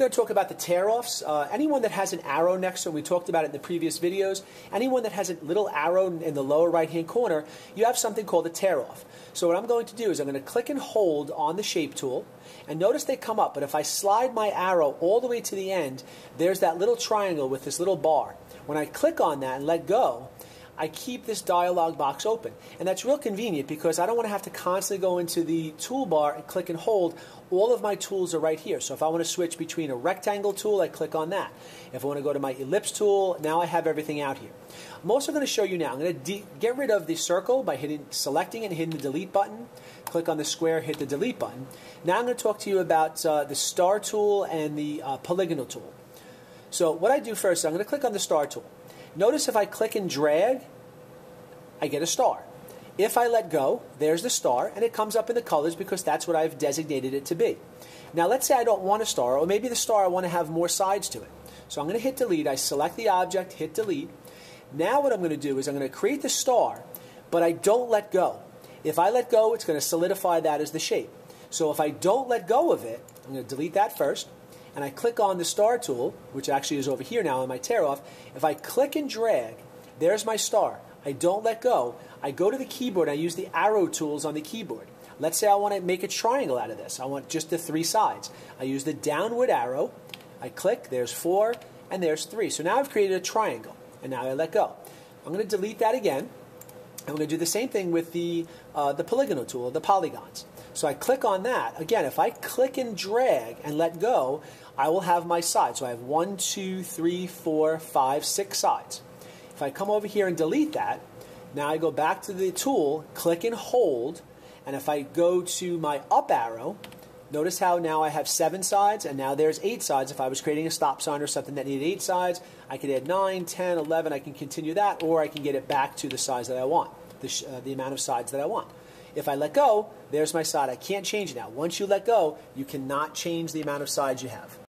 going to talk about the tear-offs. Uh, anyone that has an arrow next to it, we talked about it in the previous videos, anyone that has a little arrow in the lower right-hand corner, you have something called a tear-off. So what I'm going to do is I'm going to click and hold on the shape tool, and notice they come up, but if I slide my arrow all the way to the end, there's that little triangle with this little bar. When I click on that and let go, I keep this dialog box open. And that's real convenient because I don't want to have to constantly go into the toolbar and click and hold. All of my tools are right here. So if I want to switch between a rectangle tool, I click on that. If I want to go to my ellipse tool, now I have everything out here. I'm also going to show you now. I'm going to get rid of the circle by hitting, selecting and hitting the delete button. Click on the square, hit the delete button. Now I'm going to talk to you about uh, the star tool and the uh, polygonal tool. So what I do first, I'm going to click on the star tool. Notice if I click and drag, I get a star. If I let go, there's the star, and it comes up in the colors because that's what I've designated it to be. Now let's say I don't want a star, or maybe the star I want to have more sides to it. So I'm going to hit delete, I select the object, hit delete. Now what I'm going to do is I'm going to create the star, but I don't let go. If I let go, it's going to solidify that as the shape. So if I don't let go of it, I'm going to delete that first, and I click on the star tool, which actually is over here now on my tear off. If I click and drag, there's my star. I don't let go. I go to the keyboard. I use the arrow tools on the keyboard. Let's say I want to make a triangle out of this. I want just the three sides. I use the downward arrow. I click. There's four, and there's three. So now I've created a triangle, and now I let go. I'm going to delete that again. I'm going to do the same thing with the, uh, the polygonal tool, the polygons. So I click on that. Again, if I click and drag and let go, I will have my sides. So I have one, two, three, four, five, six sides. If I come over here and delete that, now I go back to the tool, click and hold, and if I go to my up arrow, notice how now I have seven sides, and now there's eight sides. If I was creating a stop sign or something that needed eight sides, I could add nine, 10, 11, I can continue that, or I can get it back to the size that I want, the, uh, the amount of sides that I want. If I let go, there's my side. I can't change it now. Once you let go, you cannot change the amount of sides you have.